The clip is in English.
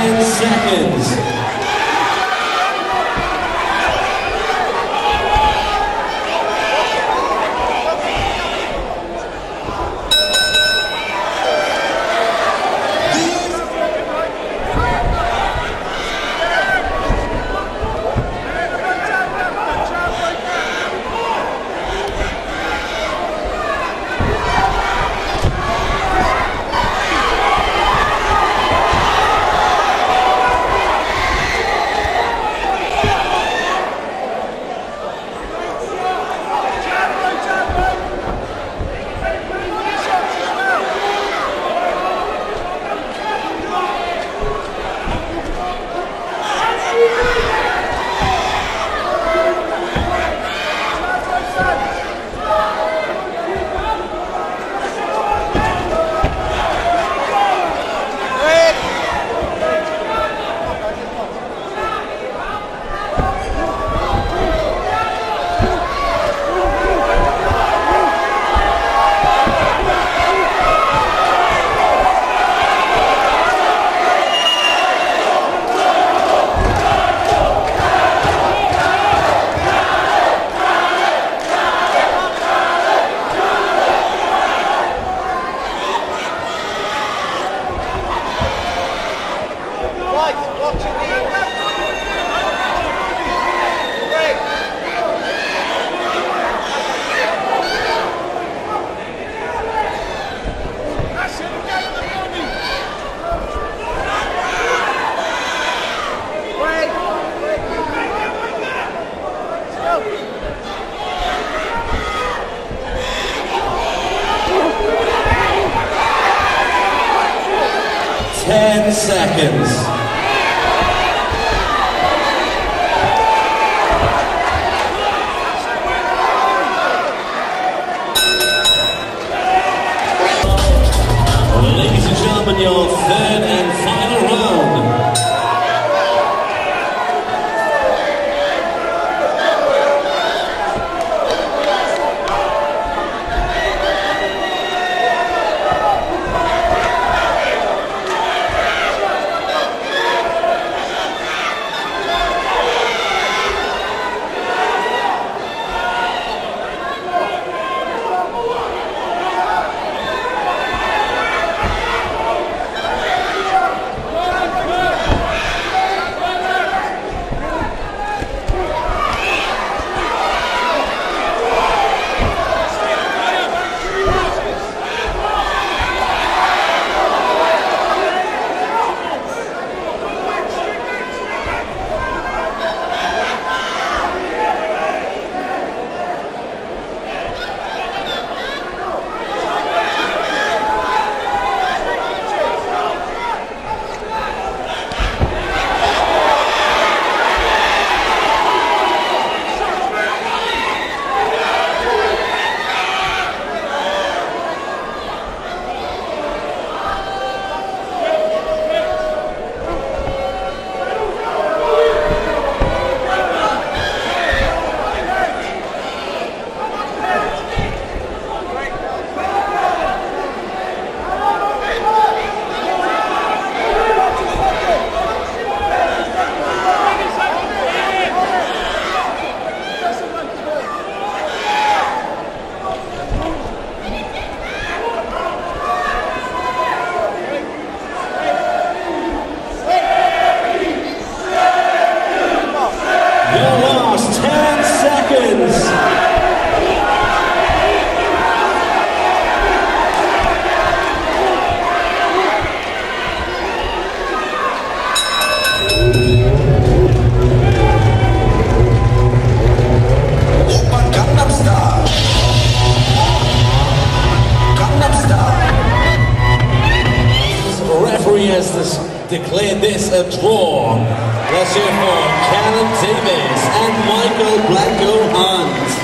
10 seconds. Ten seconds. The draw. Let's hear from Karen Davis and Michael Blacko Hunt.